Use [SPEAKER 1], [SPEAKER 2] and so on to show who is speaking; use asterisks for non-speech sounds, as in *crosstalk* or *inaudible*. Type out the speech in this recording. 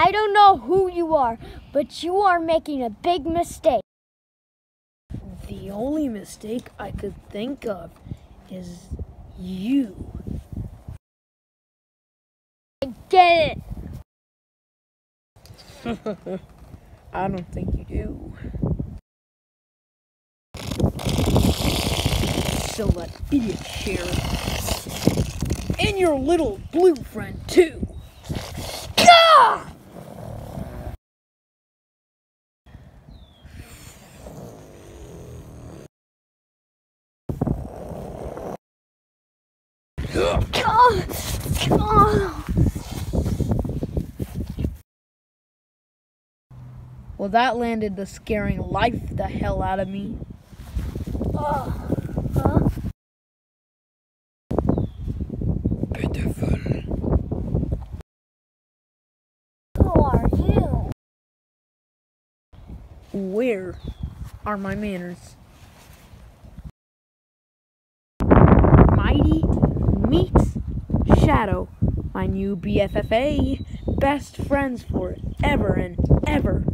[SPEAKER 1] I don't know who you are, but you are making a big mistake.
[SPEAKER 2] The only mistake I could think of is you.
[SPEAKER 1] I get
[SPEAKER 2] it. *laughs* I don't think you do. So let idiot sheriff and your little blue friend too. Ah! Well, that landed the scaring life the hell out of me.
[SPEAKER 1] Uh, huh?
[SPEAKER 2] Pitiful.
[SPEAKER 1] Who are you?
[SPEAKER 2] Where are my manners? Shadow, my new BFFA, best friends forever and ever.